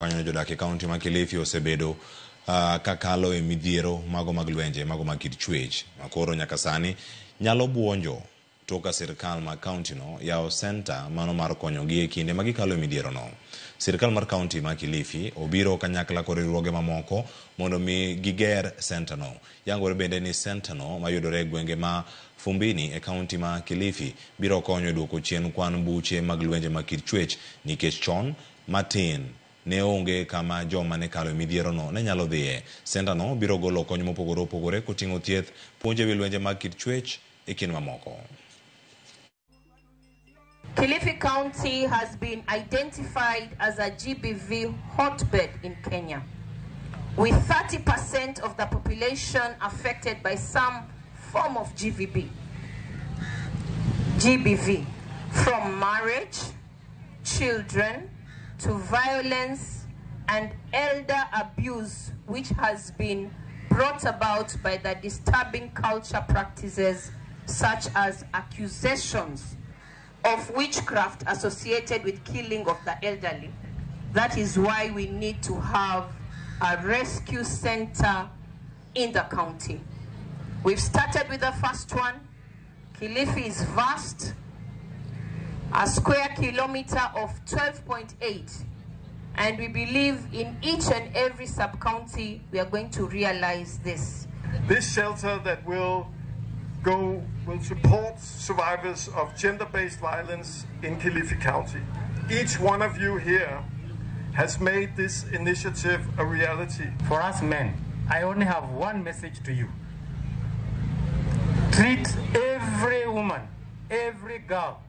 Kanyo jodak e kaunti ma Kilifi osebedo uh, kakalo e midhiero mago mag lwenje mago mag kit chwech makoro nyaka sani nyalo buonjo tok ka sirikal ma kaunti no yawo senta mano mar konyogi e kinde ma gikalo e midhiero no. Sirikal mar kaunti ma Kilifi obiro kanyakla kod riwruoge mamoko mondo mi giger senta no. Yangore bende ni senta no mayudore e gwenge ma Fumbini e kaunti ma Kilifi biro konyo e duoko chien kwan buche mag lwenje mag kit chwech nikech chon matin ne onge kama joma ne kalo e midhiero no ne nyalo dhiye. Senta no biro golo kony mopogore opogore koting'o thieth, puonje wi lwenje mag kit chwech e kind mamoko. Kilifi County has been identified as a GBV hotbed in Kenya, with 30% of the population affected by some form of GVB. GBV, from marriage, children, to violence and elder abuse, which has been brought about by the disturbing culture practices such as accusations of witchcraft associated with killing of the elderly. That is why we need to have a rescue center in the county. We've started with the first one. Kilifi is vast, a square kilometer of 12.8. And we believe in each and every sub-county, we are going to realize this. This shelter that will go will support survivors of gender-based violence in Kilifi County. Each one of you here has made this initiative a reality. For us men, I only have one message to you. Treat every woman, every girl,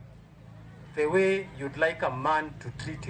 the way you'd like a man to treat you.